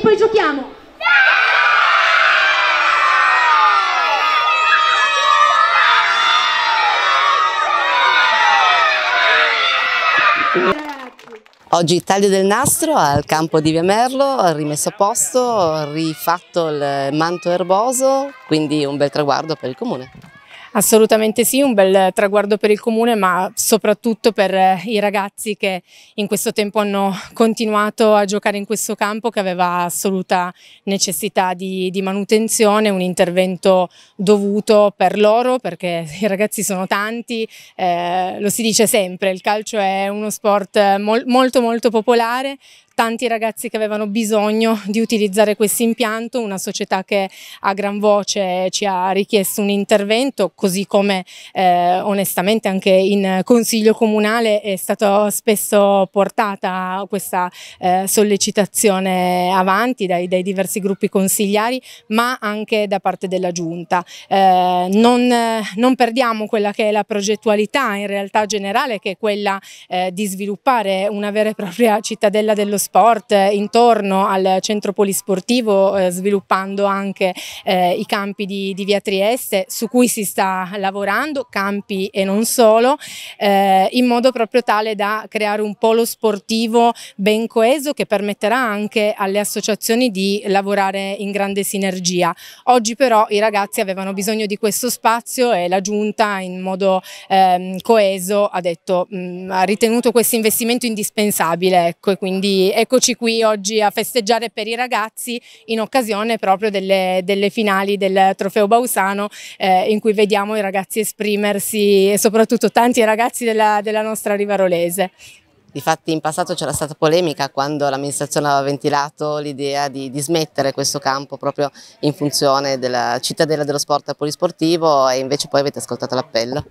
Poi giochiamo. Oggi taglio del nastro al campo di Via Merlo, rimesso a posto, rifatto il manto erboso, quindi un bel traguardo per il comune. Assolutamente sì, un bel traguardo per il comune ma soprattutto per eh, i ragazzi che in questo tempo hanno continuato a giocare in questo campo che aveva assoluta necessità di, di manutenzione, un intervento dovuto per loro perché i ragazzi sono tanti, eh, lo si dice sempre, il calcio è uno sport mol, molto molto popolare, tanti ragazzi che avevano bisogno di utilizzare questo impianto, una società che a gran voce ci ha richiesto un intervento, così come eh, onestamente anche in consiglio comunale è stata spesso portata questa eh, sollecitazione avanti dai, dai, diversi gruppi consigliari, ma anche da parte della giunta. Eh, non, non, perdiamo quella che è la progettualità in realtà generale, che è quella eh, di sviluppare una vera e propria cittadella dello sport intorno al centro polisportivo eh, sviluppando anche eh, i campi di, di, Via Trieste su cui si sta lavorando, campi e non solo, eh, in modo proprio tale da creare un polo sportivo ben coeso che permetterà anche alle associazioni di lavorare in grande sinergia. Oggi però i ragazzi avevano bisogno di questo spazio e la giunta in modo ehm, coeso ha detto, mh, mm, ha ritenuto questo investimento indispensabile ecco, e quindi eccoci qui oggi a festeggiare per i ragazzi in occasione proprio delle, delle finali del trofeo Bausano eh, in cui vediamo i ragazzi esprimersi e soprattutto tanti ragazzi della, della nostra Rivarolese. Difatti in passato c'era stata polemica quando l'amministrazione aveva ventilato l'idea di, di, smettere questo campo proprio in funzione della cittadella dello sport polisportivo e invece poi avete ascoltato l'appello.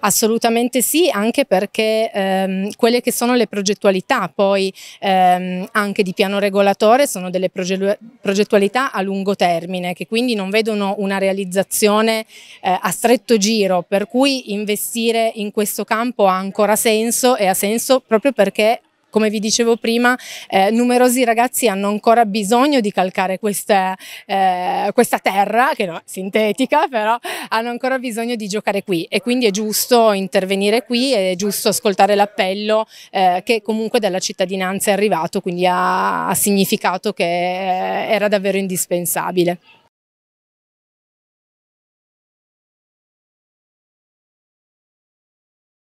Assolutamente sì, anche perché ehm, quelle che sono le progettualità poi ehm, anche di piano regolatore sono delle progettualità a lungo termine che quindi non vedono una realizzazione eh, a stretto giro per cui investire in questo campo ha ancora senso e ha senso proprio per perché come vi dicevo prima, eh, numerosi ragazzi hanno ancora bisogno di calcare questa, eh, questa terra, che non è sintetica, però hanno ancora bisogno di giocare qui e quindi è giusto intervenire qui, è giusto ascoltare l'appello eh, che comunque dalla cittadinanza è arrivato, quindi ha, ha significato che eh, era davvero indispensabile.